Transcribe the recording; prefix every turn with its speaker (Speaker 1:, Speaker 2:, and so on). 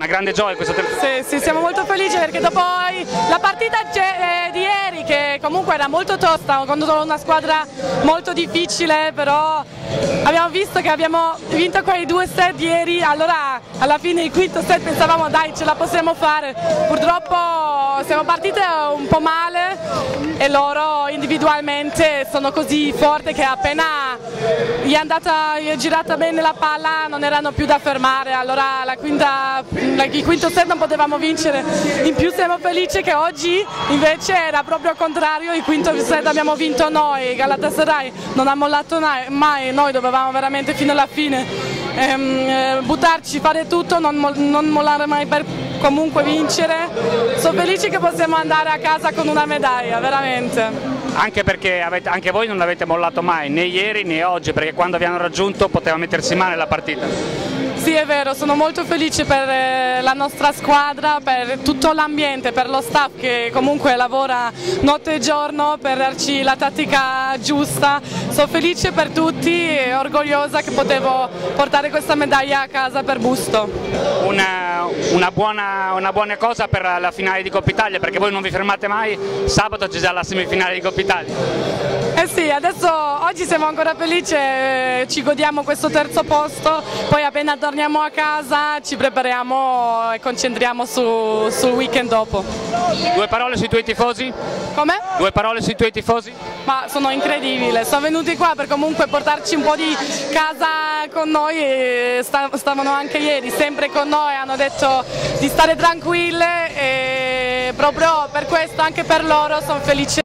Speaker 1: Una grande gioia questo terzo.
Speaker 2: Sì, sì, siamo molto felici perché dopo la partita eh, di ieri che comunque era molto tosta contro una squadra molto difficile però abbiamo visto che abbiamo vinto quei due set ieri allora alla fine il quinto set pensavamo dai ce la possiamo fare purtroppo siamo partite un po' male e loro individualmente sono così forti che appena gli è, andata, gli è girata bene la palla non erano più da fermare. Allora la quinta il quinto set non potevamo vincere, in più siamo felici che oggi invece era proprio contrario, il quinto set abbiamo vinto noi, Galatasaray non ha mollato mai, noi dovevamo veramente fino alla fine ehm, eh, buttarci, fare tutto, non, non mollare mai per comunque vincere, sono felici che possiamo andare a casa con una medaglia, veramente.
Speaker 1: Anche perché avete, anche voi non avete mollato mai, né ieri né oggi, perché quando vi hanno raggiunto poteva mettersi male la partita.
Speaker 2: Sì è vero, sono molto felice per eh, la nostra squadra, per tutto l'ambiente, per lo staff che comunque lavora notte e giorno per darci la tattica giusta. Sono felice per tutti e orgogliosa che potevo portare questa medaglia a casa per Busto.
Speaker 1: Una, una, buona, una buona cosa per la finale di Coppa Italia perché voi non vi fermate mai, sabato c'è già la semifinale di Coppa Italia.
Speaker 2: Eh sì, adesso oggi siamo ancora felici, eh, ci godiamo questo terzo posto, poi appena torniamo a casa ci prepariamo e concentriamo su, sul weekend dopo.
Speaker 1: Due parole sui tuoi tifosi?
Speaker 2: Come?
Speaker 1: Due parole sui tuoi tifosi?
Speaker 2: Ma sono incredibili, sono venuti qua per comunque portarci un po' di casa con noi e stavano anche ieri sempre con noi, hanno detto di stare tranquille e proprio per questo anche per loro sono felice.